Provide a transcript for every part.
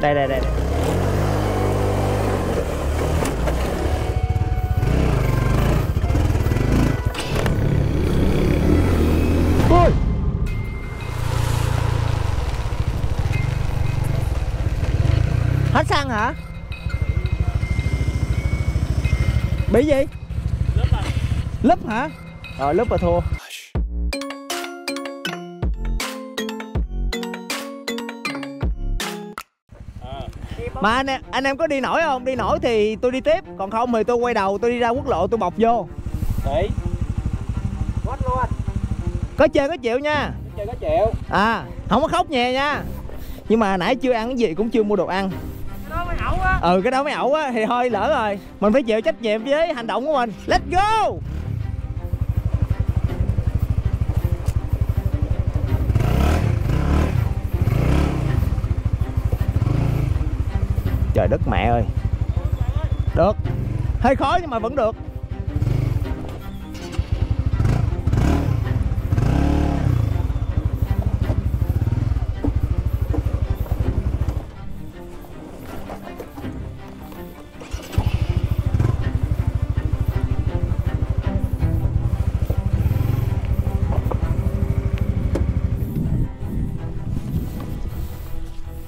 đây đây đây Ui. hết xăng hả? Bị gì? Lúp hả? Rồi lúp là thua mà anh em, anh em có đi nổi không? Đi nổi thì tôi đi tiếp còn không thì tôi quay đầu tôi đi ra quốc lộ tôi bọc vô. Đấy. Quát luôn. Có chơi có chịu nha. Chơi có chịu. À không có khóc nhè nha. Nhưng mà nãy chưa ăn cái gì cũng chưa mua đồ ăn. Cái đó mới ẩu á. Ừ cái đó mới ẩu á thì thôi lỡ rồi. Mình phải chịu trách nhiệm với hành động của mình. Let's go trời đất mẹ ơi. Được. Hơi khó nhưng mà vẫn được.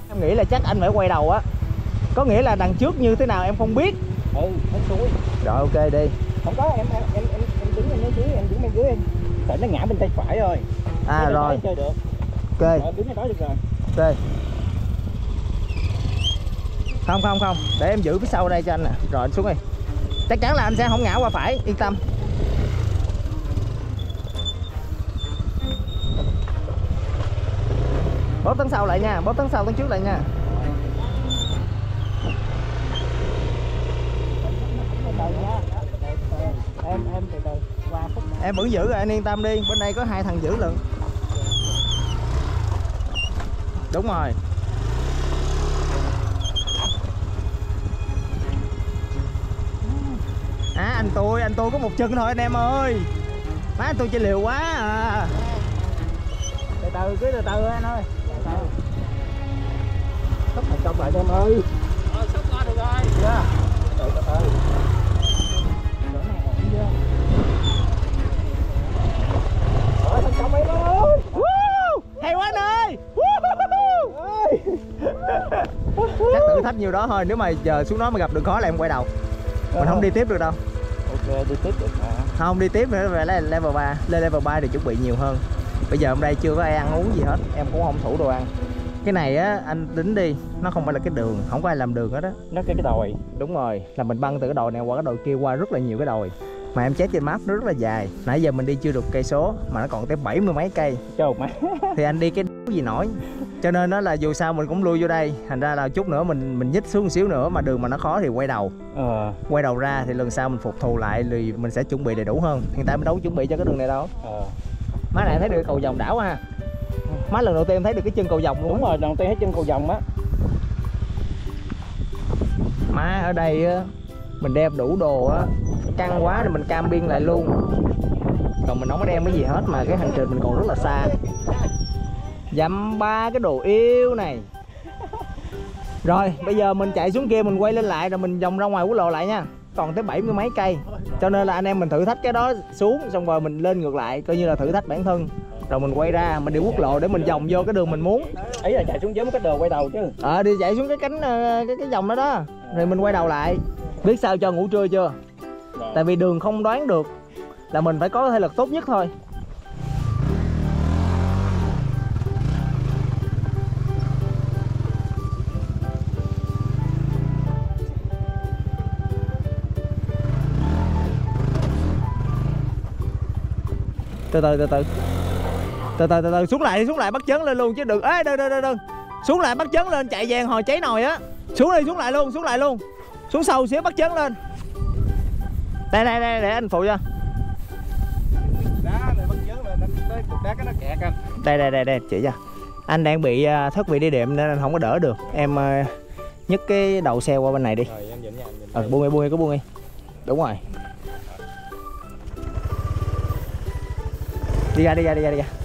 Em nghĩ là chắc anh phải quay đầu á có nghĩa là đằng trước như thế nào em không biết. Ừ, hết suối. Rồi ok đi. Không có, em em em em, em đứng bên dưới, em đứng bên dưới em. Sợ nó ngã bên tay phải thôi à Bên rồi. chơi được. Ok. Rồi, đứng đó được rồi. Ok. Không không không. Để em giữ phía sau đây cho anh nè. Rồi anh xuống đi. Chắc chắn là anh sẽ không ngã qua phải. Yên tâm. Bóp tấn sau lại nha. Bóp tấn sau tấn trước lại nha Từ từ nha Em, em từ từ. Qua phút này. Em vẫn giữ rồi anh yên tâm đi. Bên đây có hai thằng giữ lận. Đúng rồi. À anh tôi anh tôi có một chân thôi anh em ơi. Má anh tôi chơi liều quá à. Từ từ, cứ từ từ anh ơi. Từ từ. Sốc này cong lại cho em ơi. Ờ, sốc qua được rồi. Dạ. Từ từ thử thách nhiều đó thôi. Nếu mà giờ xuống đó mà gặp được khó là em quay đầu. Mình không đi tiếp được đâu. Ok, đi tiếp được mà không đi tiếp nữa phải là level 3 lên level 3 thì chuẩn bị nhiều hơn. Bây giờ hôm đây chưa có ai ăn uống gì hết. Em cũng không thủ đồ ăn. Cái này á anh tính đi. Nó không phải là cái đường không có ai làm đường hết á. Nó cái cái đồi. Đúng rồi là mình băng từ cái đồi này qua cái đồi kia qua rất là nhiều cái đồi. Mà em check trên map nó rất là dài. Nãy giờ mình đi chưa được cây số mà nó còn tới bảy mươi mấy cây. Trời má thì anh đi cái gì nổi. Cho nên nó là dù sao mình cũng lui vô đây. Thành ra là chút nữa mình mình nhích xuống một xíu nữa mà đường mà nó khó thì quay đầu. Ờ, quay đầu ra thì lần sau mình phục thù lại thì mình sẽ chuẩn bị đầy đủ hơn. Hiện tại mình đâu chuẩn bị cho cái đường này đâu. Ờ. Má này thấy được cầu vòng đảo ha má lần đầu tiên em thấy được cái chân cầu vòng luôn Đúng rồi, đầu tiên hết chân cầu vòng á. Má ở đây á mình đem đủ đồ á căng quá thì mình cam biên lại luôn. Còn mình không có đem cái gì hết mà cái hành trình mình còn rất là xa dăm ba cái đồ yêu này. Rồi bây giờ mình chạy xuống kia mình quay lên lại rồi mình vòng ra ngoài quốc lộ lại nha. Còn tới bảy mươi mấy cây. Cho nên là anh em mình thử thách cái đó xuống xong rồi mình lên ngược lại coi như là thử thách bản thân. Rồi mình quay ra mình đi quốc lộ để mình vòng vô cái đường mình muốn. Ý là chạy xuống dưới mới cái đồ quay đầu chứ. Ờ đi chạy xuống cái cánh ờ, cái cái vòng đó đó. Rồi mình quay đầu lại. Biết sao cho ngủ trưa chưa? Tại vì đường không đoán được là mình phải có thể lực tốt nhất thôi từ từ từ từ. Từ từ từ từ. Xuống lại xuống lại bắt chấn lên luôn chứ đừng. Ê đừng đừng đừng đừng. Xuống lại bắt chấn lên chạy vàng hồi cháy nồi á. Xuống đi xuống lại luôn xuống lại luôn. Xuống sâu xíu bắt chấn lên. Đây đây đây để anh phụ cho. Đá này bắt chớn là nó tới cục đá cái nó kẹt anh đây đây đây đây chỉ cho. Anh đang bị à, thất vị đi đệm nên anh không có đỡ được. Em à, nhấc cái đầu xe qua bên này đi. Ờ buông đi buông đi có buông đi. Đúng rồi Dígale, dígale, dígale.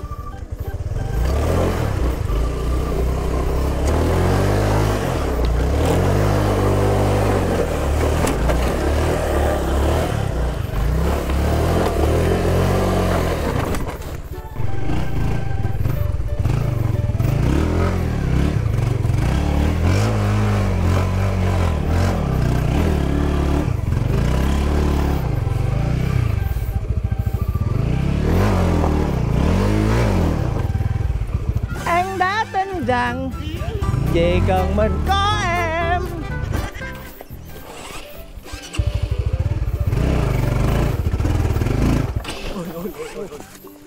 Chỉ cần mình có em.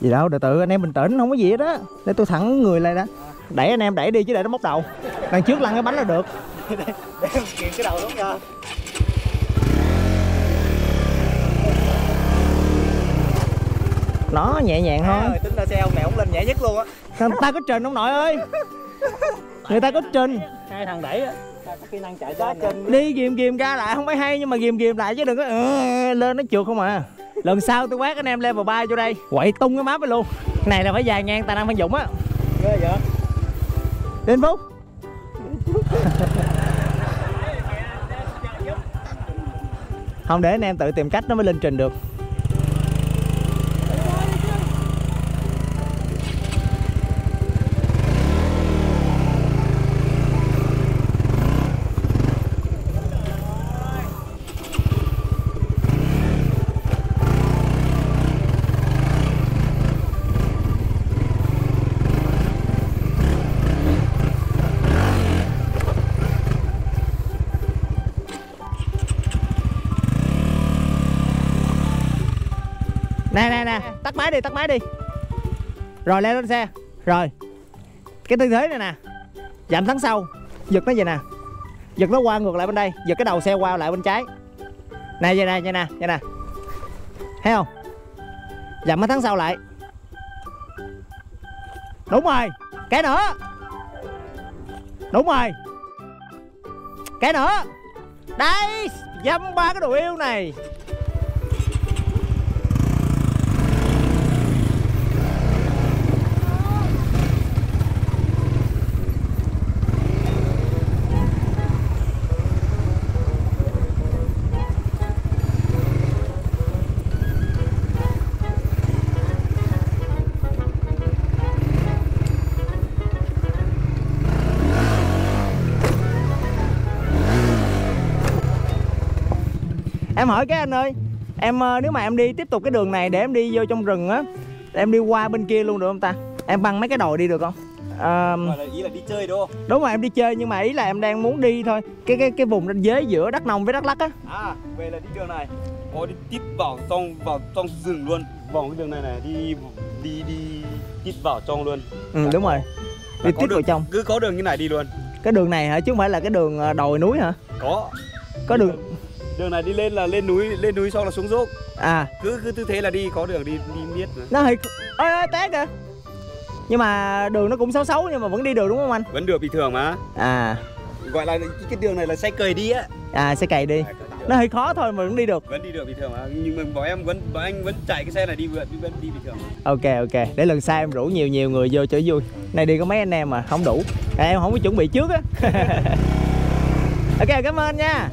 Gì đâu từ từ anh em bình tĩnh không có gì hết á. Để tôi thẳng người lại đã. Đẩy anh em đẩy đi chứ để nó móc đầu. Đằng trước lăn cái bánh là được. Để em kiện cái đầu xuống nha nó nhẹ nhàng thôi. rồi tính ra xe ông này ông lên nhẹ nhất luôn á. Ta có trình ông nội ơi người ta có trình hai thằng đẩy á. Có kỹ năng chạy ra trên. Đi ghìm ghìm ra lại không phải hay nhưng mà ghìm ghìm lại chứ đừng có ừ, lên nó trượt không à. Lần sau tôi quát anh em level 3 vô đây. Quậy tung cái map ấy luôn. Cái này là phải dài ngang tài năng văn dũng á. Ghê vậy? Đến phút không để anh em tự tìm cách nó mới lên trình được nè nè nè, tắt máy đi, tắt máy đi. Rồi, leo lên xe. Rồi. Cái tư thế này nè, giảm thắng sau, giật nó vậy nè. Giật nó qua ngược lại bên đây, giật cái đầu xe qua lại bên trái. Nè, vậy nè vậy nè vậy nè. Thấy không? Giảm cái thắng sau lại. Đúng rồi. Cái nữa. Đúng rồi. Cái nữa. Đây dăm ba cái đồ yêu này. Em hỏi cái anh ơi em ờ, nếu mà em đi tiếp tục cái đường này để em đi vô trong rừng á em đi qua bên kia luôn được không ta? Em băng mấy cái đồi đi được không? Là ý là đi chơi đúng không? đúng rồi em đi chơi nhưng mà ý là em đang muốn đi thôi. Cái cái cái vùng ranh giới giữa đắk nông với đắk lắc á. À về là đi đường này. Có đi tiếp vào trong vào trong rừng luôn. Vòng cái đường này này đi đi đi tiếp vào trong luôn. Ừ đúng rồi. Là đi có tiếp vào trong. cứ có đường như này đi luôn. Cái đường này hả? Chứ không phải là cái đường ờ, đồi núi hả? Có. Có đường đường này đi lên là lên núi lên núi xong là xuống dốc à. Cứ cứ tư thế là đi có đường đi đi miết mà. nó hơi ơi ơi té kìa. Nhưng mà đường nó cũng xấu xấu nhưng mà vẫn đi được đúng không anh? Vẫn được bình thường mà. À. Gọi là cái, đường này là xe cầy đi á. À xe cày đi. Nó hơi khó thôi mà vẫn đi được. Vẫn đi được bình thường mà. Nhưng mà bọn em vẫn bọn anh vẫn chạy cái xe này đi vẫn vẫn đi bình thường. Ok ok. Để lần sau em rủ nhiều nhiều người vô cho vui. Này đi có mấy anh em mà không đủ. À, em không có chuẩn bị trước á. Ok cảm ơn nha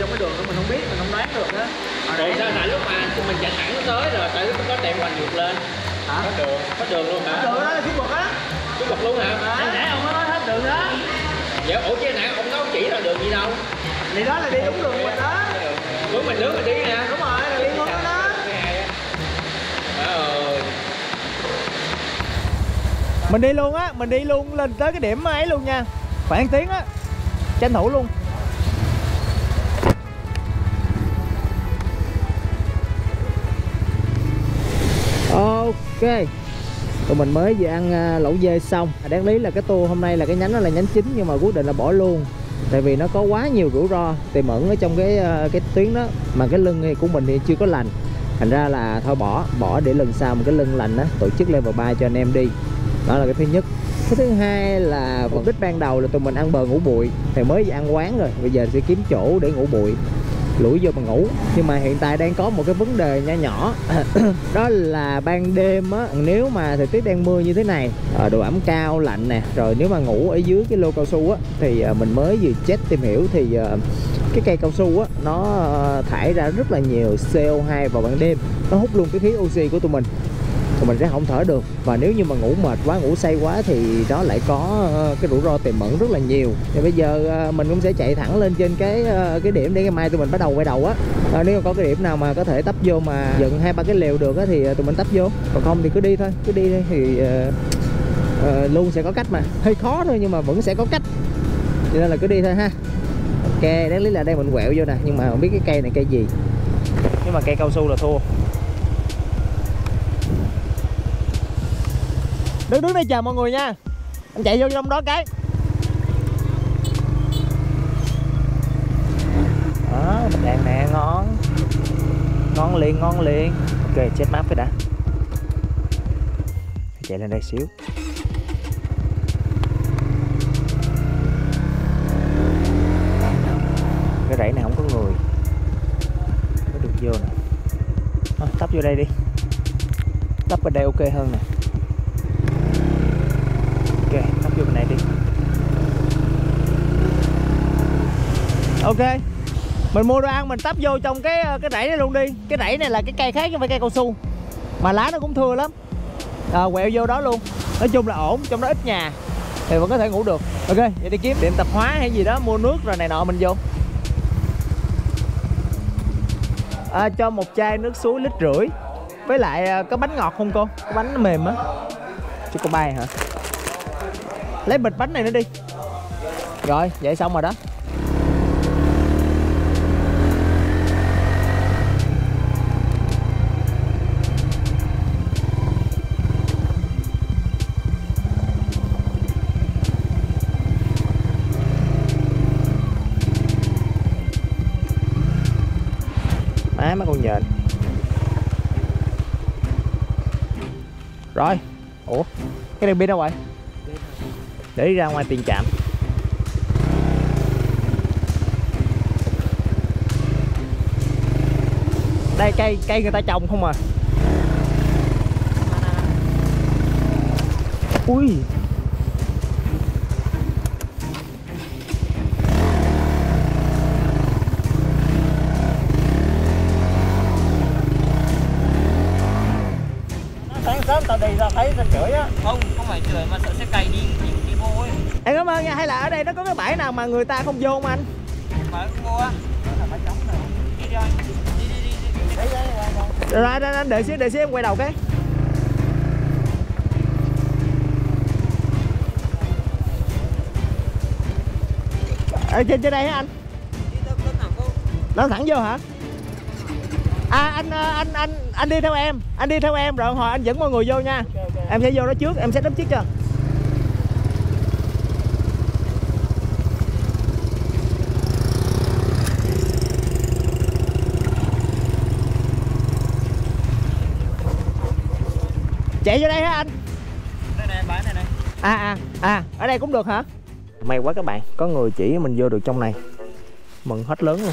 trong cái đường đó mình không biết mình không đoán được á. Rồi sao tại lúc mà mình chạy thẳng tới rồi tại lúc có tiệm hoành ngược lên. Hả? Có đường có đường luôn hả? Đường đó là kỹ thuật á. Cái vật luôn hả? Anh nãy ông nói hết đường đó. Dạ ủa chứ nãy ông nói chỉ là đường gì đâu. Thì đó là đi đúng đường mình đó. Hướng mình nước mình đi nè. Đúng rồi là đi hướng đó. Đó ờ mình đi luôn á mình đi luôn lên tới cái điểm ấy luôn nha. Khoảng tiếng á tranh thủ luôn ok. Tụi mình mới vừa ăn à, lẩu dê xong. À, đáng lý là cái tour hôm nay là cái nhánh đó là nhánh chính, nhưng mà quyết định là bỏ luôn. Tại vì nó có quá nhiều rủi ro tiềm ẩn ở trong cái à, cái tuyến đó. Mà cái lưng của mình thì chưa có lành. Thành ra là thôi bỏ bỏ để lần sau một cái lưng lành á, tổ chức level 3 cho anh em đi. Đó là cái thứ nhất. Cái thứ hai là mục đích ban đầu là tụi mình ăn bờ ngủ bụi. Thì mới ăn quán rồi, bây giờ sẽ kiếm chỗ để ngủ bụi lủi vô mà ngủ. Nhưng mà hiện tại đang có một cái vấn đề nhỏ nhỏ. Đó là ban đêm á, nếu mà thời tiết đang mưa như thế này ờ, độ ẩm cao, lạnh nè, rồi nếu mà ngủ ở dưới cái lô cao su á, thì ờ, mình mới vừa check tìm hiểu thì ờ, cái cây cao su á, nó thải ra rất là nhiều CO2 vào ban đêm. Nó hút luôn cái khí oxy của tụi mình thì mình sẽ không thở được. Và nếu như mà ngủ mệt quá ngủ say quá thì đó lại có ờ, cái rủi ro tiềm ẩn rất là nhiều. Thì bây giờ ờ, mình cũng sẽ chạy thẳng lên trên cái ờ, cái điểm để ngày mai tụi mình bắt đầu quay đầu á. À, nếu có cái điểm nào mà có thể tấp vô mà dựng hai ba cái lều được á thì tụi mình tấp vô. Còn không thì cứ đi thôi cứ đi thì uh, uh, luôn sẽ có cách mà. Hơi khó thôi nhưng mà vẫn sẽ có cách. Cho nên là cứ đi thôi ha. Ok đáng lý là đây mình quẹo vô nè nhưng mà không biết cái cây này cây gì. Nhưng mà cây cao su là thua. Đứng đứng đây chờ mọi người nha. Anh chạy vô trong đó cái. Đó mình đang nè ngon. Ngon liền ngon liền. Ok chết map cái đã. Chạy lên đây xíu. Cái rẫy này không có người. Có được vô nè. À, tấp vô đây đi. Tấp ở đây ok hơn nè ok tấp vô bên này đi. Ok. Mình mua đồ ăn mình tấp vô trong cái ờ, cái rẫy này luôn đi. Cái rẫy này là cái cây khác chứ không phải cây cao su. Mà lá nó cũng thưa lắm. À, quẹo vô đó luôn. Nói chung là ổn trong đó ít nhà. Thì vẫn có thể ngủ được. Ok vậy đi kiếm điểm tập hóa hay gì đó mua nước rồi này nọ mình vô. À, cho một chai nước suối lít rưỡi. Với lại có bánh ngọt không cô? Có bánh nó mềm á. Chứ có bay hả? Lấy bịch bánh này nữa đi. Rồi, vậy xong rồi đó. Má mấy con nhện. Rồi. Ủa, cái đèn pin đâu rồi để đi ra ngoài tiền trạm. Đây cây cây người ta trồng không à? Ui. Sáng sớm tao đi ra thấy tao chửi á. Không không phải chửi mà sợ xe cày đi đi, em cảm ơn nha. Hay là ở đây nó có cái bãi nào mà người ta không vô không anh? Đi đi rồi anh đợi xíu đợi xíu em quay đầu cái. Ở trên trên đây hả anh? Nó thẳng vô hả? À anh ờ, anh anh anh đi theo em. Anh đi theo em rồi hồi anh dẫn mọi người vô nha. Em sẽ vô đó trước em sẽ đấm trước cho chạy vô đây hả anh? Đây này bán này này à à à ở đây cũng được hả? May quá các bạn có người chỉ mình vô được trong này. Mừng hết lớn luôn.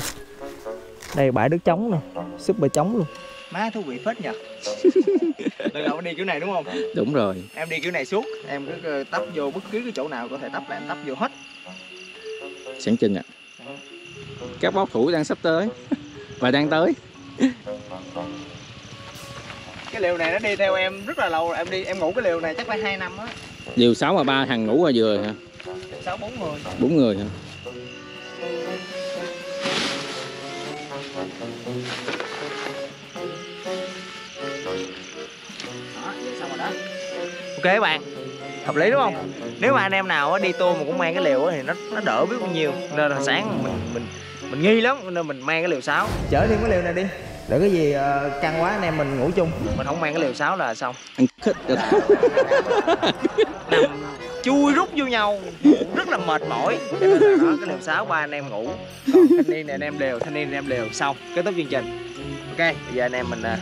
Đây bãi nước trống nè super trống luôn. Má thú vị phết nhờ. Lần đầu đi kiểu này đúng không? Đúng rồi. Em đi kiểu này suốt em cứ tấp vô bất cứ cái chỗ nào có thể tấp là em tấp vô hết. Sáng chân ạ. Các bác thủ đang sắp tới và đang tới cái liều này nó đi theo em rất là lâu rồi em đi em ngủ cái liều này chắc phải hai năm á. Điều 6 mà ba thằng ngủ ở vừa hả? sáu bốn người. Bốn người hả? ok các bạn hợp lý đúng không? Nếu mà anh em nào á đi tour mà cũng mang cái liều á thì nó nó đỡ biết bao nhiêu. Nên là sáng mình mình mình nghi lắm nên mình mang cái liều sáo chở thêm cái liều này đi đỡ cái gì ờ, căng quá anh em mình ngủ chung. Mình không mang cái liều sáo là xong. Ăn khích được. nằm chui rút vô nhau rất là mệt mỏi. Cho nên là đó cái liều sáo ba anh em ngủ. Còn thanh niên này anh em đều thanh niên này anh em đều. Xong kết thúc chương trình. Ok bây giờ anh em mình à,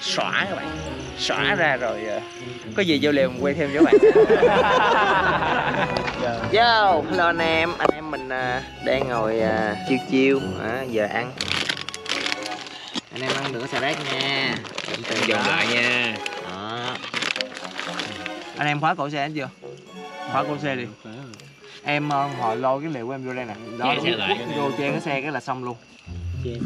xõa các bạn. Xõa ra rồi à, có gì vô liều mình quay thêm cho các bạn. Yo, hello anh em. Anh em mình à, đang ngồi chiêu chiêu à, giờ ăn anh em ăn có xà rác nha từ Dồn lại nha. đó. Anh em khóa cổ xe hết chưa? Khóa cổ xe đi. Em ờ, hồi lôi cái liệu của em vô đây nè. Đó Che xe lại. vô che cái xe cái là xong luôn.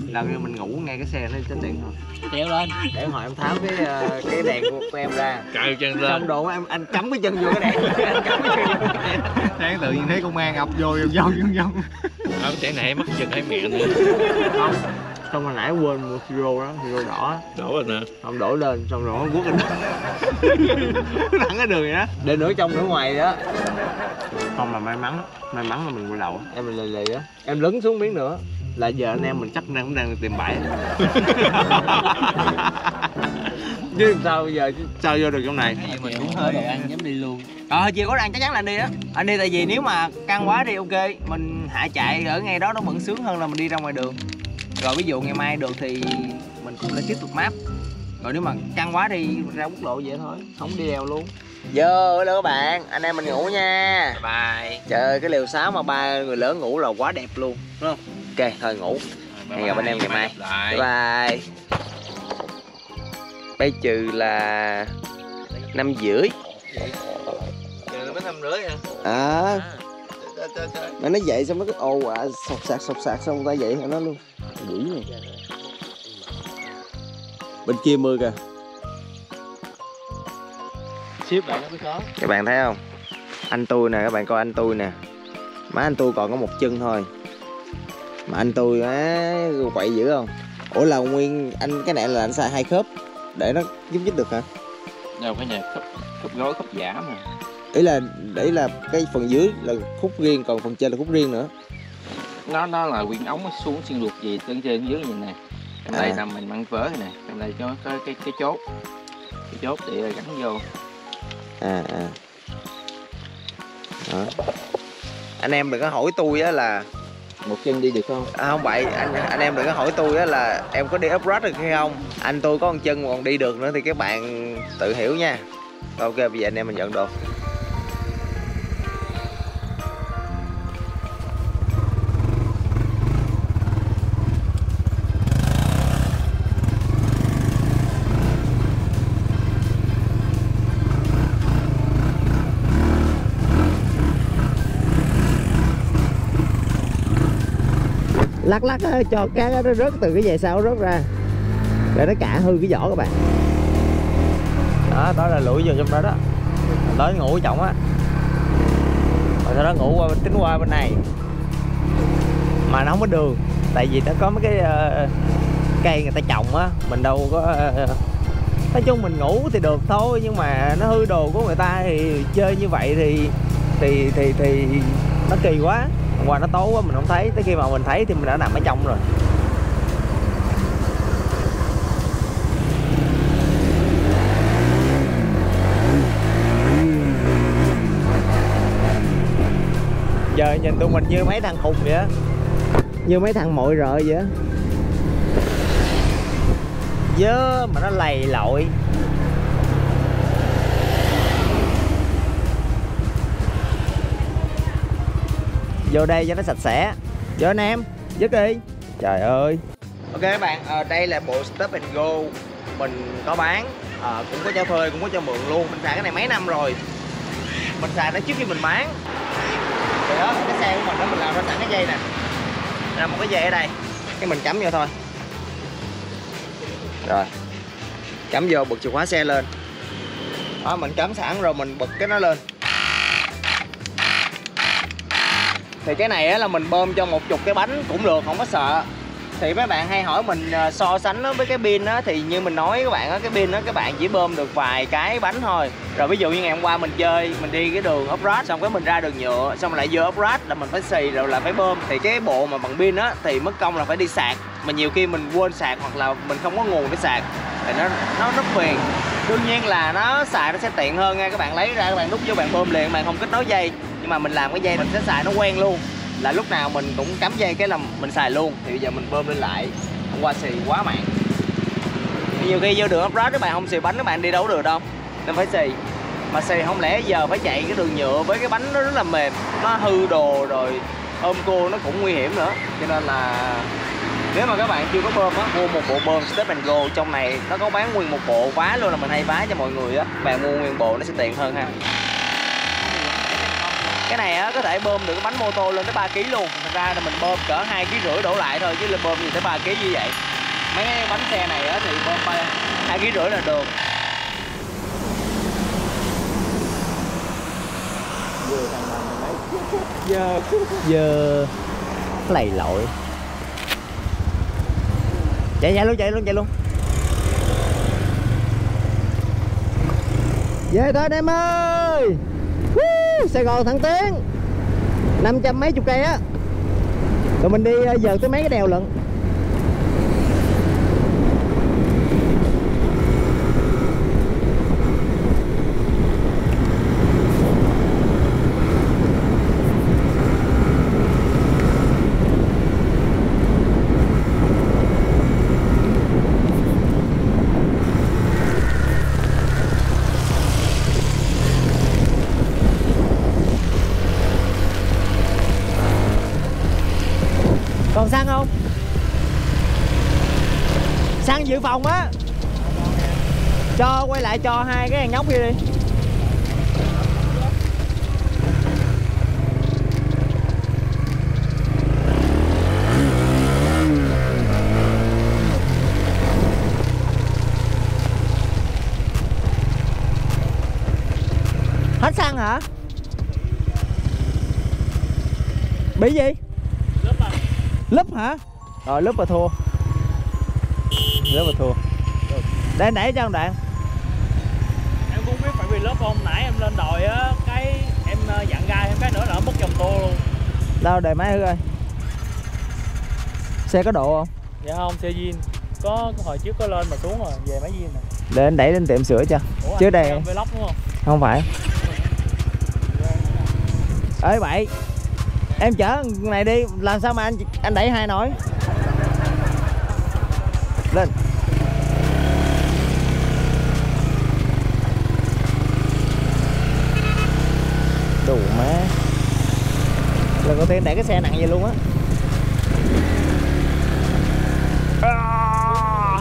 Là khi mình ngủ nghe cái xe nó chánh điện thôi treo lên. Để hồi em tháo cái ờ, cái đèn của, em ra. Cài chân xong lên độ em anh cắm cái chân vô cái đèn. Anh cắm cái chân vô cái đèn. Tự nhiên thấy công an ập vô vòng vòng vòng vòng không trẻ này mất chân thấy mẹ nữa. Không xong hồi nãy quên mua siro đó siro đỏ. Đổ rồi nè. Không đổ lên xong rồi nó quất lên. Thẳng cái đường vậy đó. Để nửa trong nửa ngoài đó. Không là may mắn may mắn là mình quay đầu. Em mình lì lì á. Em lấn xuống miếng nữa. Là giờ anh em mình chắc đang cũng đang tìm bãi. Chứ sao giờ sao vô được trong này? Mình cũng hơi đồ ăn dám đi luôn. Ờ chiều có ăn chắc chắn là anh đi đó anh đi tại vì nếu mà căng quá thì ok. Mình hạ chạy ở ngay đó nó vẫn sướng hơn là mình đi ra ngoài đường rồi ví dụ ngày mai được thì mình cũng lên tiếp tục map. Rồi nếu mà căng quá thì ra quốc lộ vậy thôi không đi đèo luôn. Vô hello các bạn, anh em mình ngủ nha. Bye. Trời ơi, cái liều sáo mà ba người lớn ngủ là quá đẹp luôn Đúng không? Ok, thôi ngủ. Hẹn gặp anh em ngày mai. Bye bye Bây trừ là năm rưỡi. Giờ mới năm rưỡi hả? À, trời mà nó dậy xong nó cứ ồ à, sọc sạc sọc sạc xong ta dậy nó luôn dữ này bên kia mưa kìa. Ship lại nó mới có. Các bạn thấy không? Anh tôi nè các bạn coi anh tôi nè. Má anh tôi còn có một chân thôi. Mà anh tôi á quậy dữ không? Ủa là nguyên anh cái này là anh xài hai khớp để nó giúp giúp được hả? Đâu phải nhà khớp khớp gối khớp giả mà. Ý là ý là cái phần dưới là khúc riêng còn phần trên là khúc riêng nữa nó nó là nguyên ống nó xuống xuyên luộc gì trên trên dưới như này trong đây À. là mình mang vớ này trong đây có cái cái cái chốt. Cái chốt để gắn vô. À à. Đó. anh em đừng có hỏi tôi á là một chân đi được không? À, không vậy. Anh anh em đừng có hỏi tôi á là em có đi up road được hay không? Anh tôi có một chân còn đi được nữa thì các bạn tự hiểu nha. Ok bây giờ anh em mình nhận đồ lắc lắc đó, cho cá nó rớt từ cái về sau rớt ra. Để nó cả hư cái vỏ các bạn. Đó đó là lũi vô trong đó đó. Tới ngủ trọng á. Rồi sau đó ngủ qua tính qua bên này. Mà nó không có đường tại vì nó có mấy cái uh, cây người ta trồng á. Mình đâu có uh, nói chung mình ngủ thì được thôi nhưng mà nó hư đồ của người ta thì chơi như vậy thì thì thì thì nó kỳ quá. Hôm qua nó tối quá, mình không thấy. Tới khi mà mình thấy thì mình đã nằm ở trong rồi. Giờ nhìn tụi mình như mấy thằng khùng vậy á. Như mấy thằng mội rợ vậy á. Dớ, mà nó lầy lội. Vô đây cho nó sạch sẽ. Vô anh em dứt đi. Trời ơi. Ok các bạn à, đây là bộ stop and go. Mình có bán à, cũng có cho thuê cũng có cho mượn luôn. Mình xài cái này mấy năm rồi. Mình xài nó trước khi mình bán. Thì đó cái xe của mình đó mình làm ra sẵn cái dây nè. Làm một cái dây ở đây. Cái mình cắm vô thôi. Rồi. Cắm vô bật chìa khóa xe lên. Đó mình cắm sẵn rồi mình bật cái nó lên. Thì cái này á là mình bơm cho một chục cái bánh cũng được, không có sợ. Thì mấy bạn hay hỏi mình à, so sánh nó với cái pin á, thì như mình nói các bạn á, cái pin á, các bạn chỉ bơm được vài cái bánh thôi. Rồi ví dụ như ngày hôm qua mình chơi, mình đi cái đường off road xong cái mình ra đường nhựa, xong lại vô off road là mình phải xì rồi là phải bơm. Thì cái bộ mà bằng pin á, thì mất công là phải đi sạc. Mà nhiều khi mình quên sạc hoặc là mình không có nguồn để sạc, thì nó nó rất phiền. Đương nhiên là nó xài nó sẽ tiện hơn nha, các bạn lấy ra các bạn đút vô bạn bơm liền, bạn không kết nối dây nhưng mà mình làm cái dây mình sẽ xài nó quen luôn. Là lúc nào mình cũng cắm dây cái là mình xài luôn. Thì bây giờ mình bơm lên lại. Không qua xì quá mạng nhiều khi vô đường off các bạn, không xì bánh các bạn đi đâu được đâu. Nên phải xì. Mà xì không lẽ giờ phải chạy cái đường nhựa với cái bánh nó rất là mềm. Nó hư đồ rồi ôm cô nó cũng nguy hiểm nữa. Cho nên là nếu mà các bạn chưa có bơm á, mua một bộ bơm step and go trong này. Nó có bán nguyên một bộ, vá luôn là mình hay vá cho mọi người á. Bạn mua nguyên bộ nó sẽ tiện hơn ha cái này á, có thể bơm được cái bánh mô tô lên tới 3 kg luôn. Thật ra là mình bơm cỡ hai kg rưỡi đổ lại thôi, chứ là bơm gì tới 3 kg như vậy. Mấy cái bánh xe này á, thì bơm hai kg rưỡi là được. Giờ. Giờ. Lầy lội. Chạy chạy luôn chạy luôn chạy luôn. Về thôi em ơi. Sài Gòn thẳng tiến 500 mấy chục cây á. Tụi mình đi ờ, giờ tới mấy cái đèo lận? Lại cho hai cái thằng nhóc kia đi Hết xăng hả? Bị gì? Lúp hả? Ờ, Rồi lúp là thua Lúp là thua Để nãy cho ông Đạn không nãy em lên đồi á cái em ờ, dặn gai thêm cái nữa là mất vòng tua luôn. Đâu đề máy thử coi Xe có độ không? dạ không xe zin. Có hồi trước có lên mà xuống rồi về máy zin này Để anh đẩy lên tiệm sửa cho. Ủa, Chứ đây- em vlog đúng không? Không phải. Ê bậy. Em chở này đi Làm sao mà anh anh đẩy hai nổi Lên Đủ má Lần đầu tiên đẩy cái xe nặng vậy luôn á. À.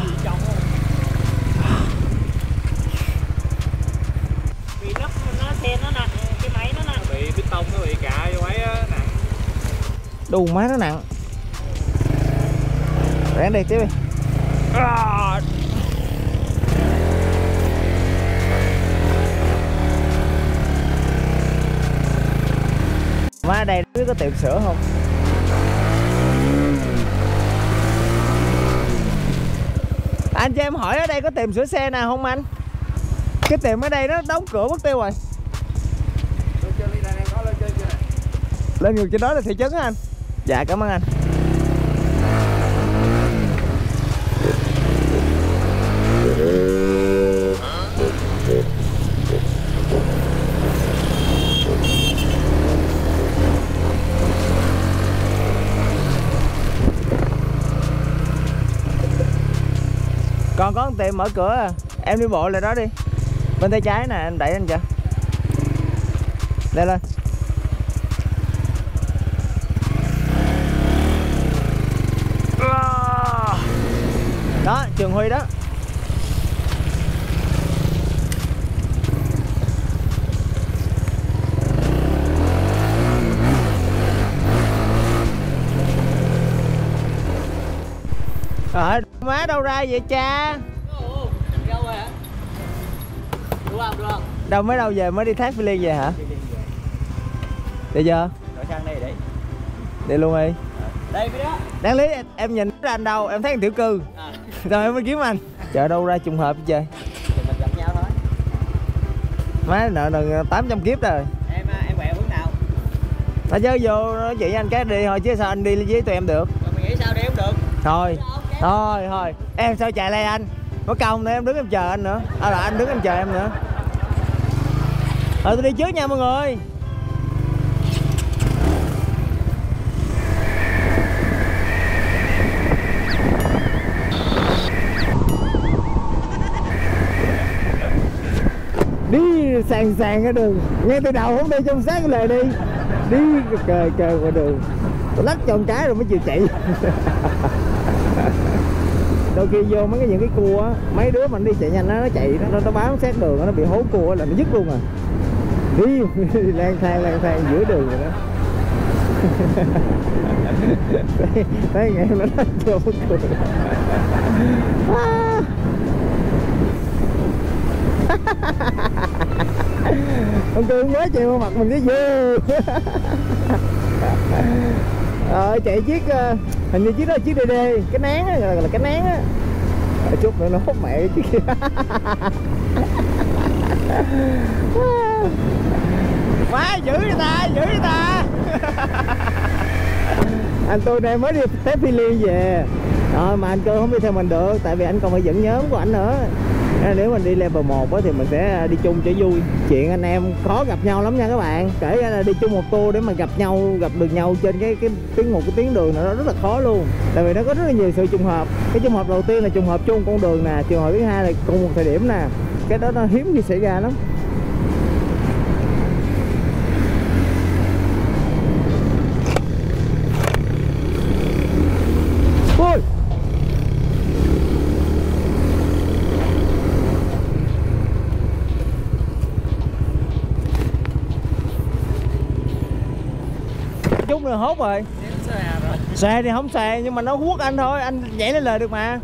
vì lớp nó xe nó nặng cái máy nó nặng. Bị bê tông nó bị cạ vô máy nặng. Đù má nó nặng. Ráng đi tiếp đi đây biết có tiệm sửa không? Anh cho em hỏi ở đây có tiệm sửa xe nào không anh? Cái tiệm ở đây nó đóng cửa mất tiêu rồi Lên ngược trên đó là thị trấn anh? Dạ cảm ơn anh tiệm mở cửa à. Em đi bộ lại đó đi. Bên tay trái nè em đẩy anh cho Lên lên. Đó, trường huy đó. Ờ má đâu ra vậy cha? Đâu mới đâu về mới đi thác phi liên về hả? Đi chưa? Đổi sang đây đấy đi luôn đi. Đây mới đó. Đáng lý em, nhìn ra anh đâu em thấy anh tiểu cư. À, rồi em mới kiếm anh? Chợ đâu ra trùng hợp vậy chơi thì mình gặp nhau thôi. Má nợ nần 800 kiếp rồi. Em à, em quẹo hướng nào? Mà chứ vô nói chuyện với anh cái đi thôi chứ sao anh đi với tụi em được? Rồi mày nghĩ sao đi không được. Thôi Thôi thôi. Em sao chạy lại anh? Có công nữa em đứng em chờ anh nữa. À là anh đứng em chờ em nữa Ờ tôi đi trước nha mọi người. Đi sàn sàn cái đường. Ngay từ đầu không đi trong sát cái lề đi. Đi cờ cờ qua đường. Tôi lách cho cái rồi mới chịu chạy. Đôi khi vô mấy cái những cái cua á mấy đứa mà nó đi chạy nhanh á nó chạy nó nó, bám sát đường nó bị hố cua là nó dứt luôn à đi lang thang lang thang giữa đường rồi đó. Thấy, thấy nghe nó nói cho mắc cười À. ông cương mới chịu mặt mình cái dư ờ chạy chiếc ờ, hình như chiếc đó là chiếc DD cái nán á là, là cái nán á. Ờ, chút nữa nó hút mẹ cái chiếc kia. má, giữ người ta, giữ người ta. Anh tôi đang mới đi tép phi về. Rồi mà anh cơ không đi theo mình được, tại vì anh còn phải dẫn nhóm của anh nữa. Nên nếu mình đi level 1 á thì mình sẽ à, đi chung cho vui. Chuyện anh em khó gặp nhau lắm nha các bạn. Kể ra là đi chung một tour để mà gặp nhau, gặp được nhau trên cái cái tuyến một, cái tuyến đường nào đó rất là khó luôn. Tại vì nó có rất là nhiều sự trùng hợp. Cái trùng hợp đầu tiên là trùng hợp chung con đường nè trường hợp thứ hai là cùng một thời điểm nè. Cái đó nó hiếm khi xảy ra lắm Ôi! chút nữa hốt rồi. Xe thì không xe nhưng mà nó quất anh thôi anh nhảy lên lời được mà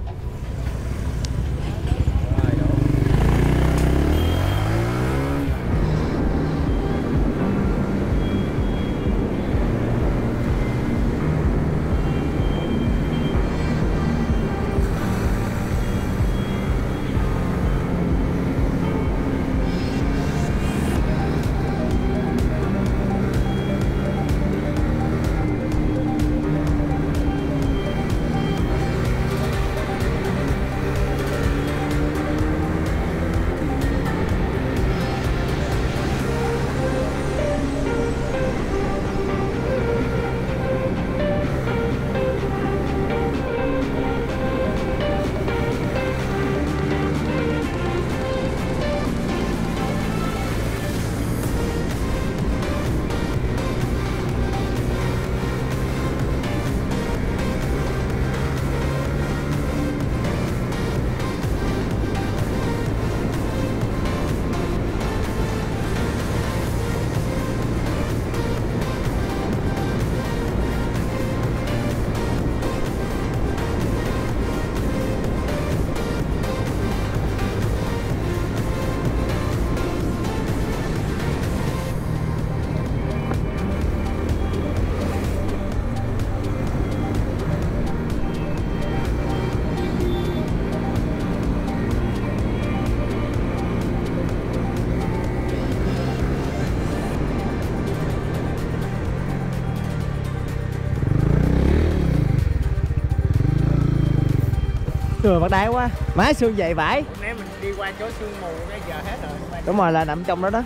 Trời mặt đai quá. Má xương dày vải Nãy mình đi qua chỗ sương mù cái giờ hết rồi. Đúng rồi là nằm trong đó đó